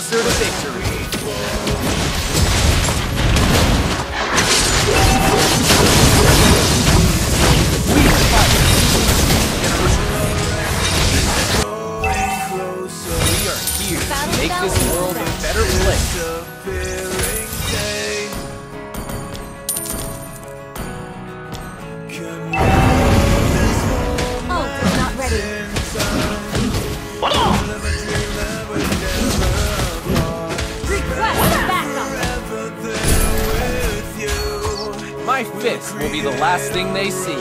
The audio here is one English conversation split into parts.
closer to victory. my fist will be the last thing they see.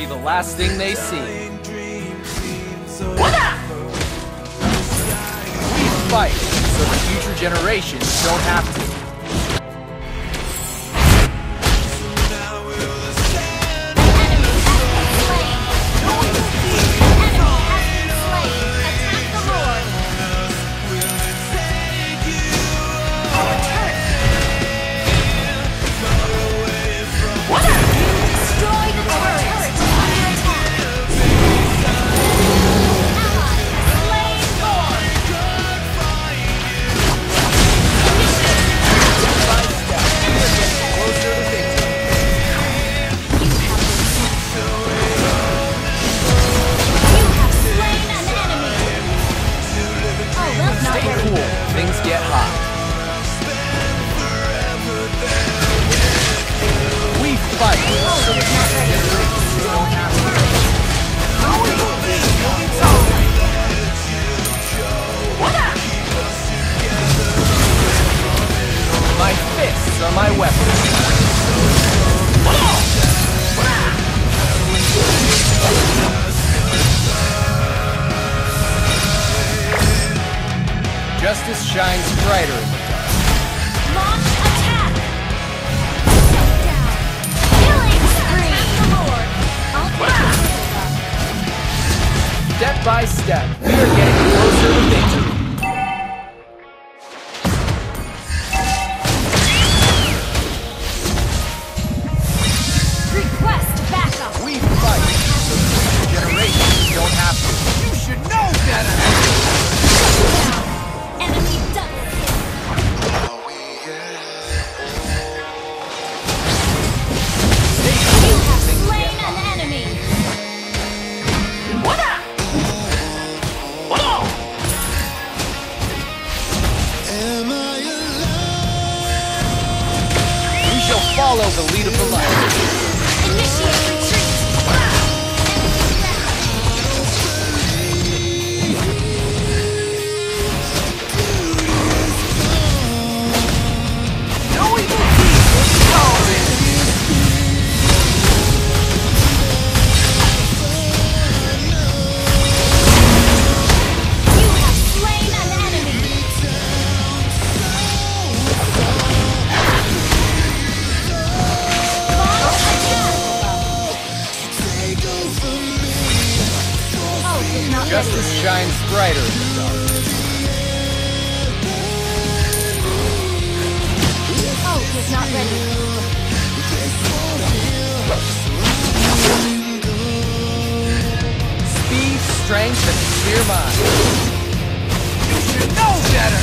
be the last thing they see. We fight so the future generations don't have to. Justice shines brighter in the dark. Launch attack! Down. Killing spree! Step by step, we are getting closer to victory. We shall follow the lead of the light. Initiate strength and sheer mind. You should know better!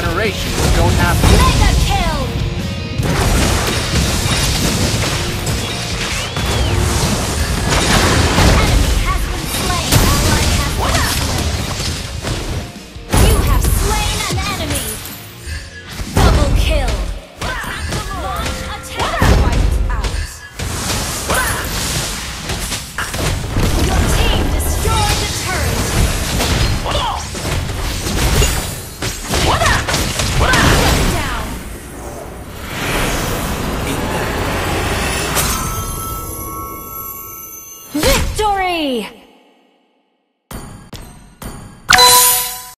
generations don't have...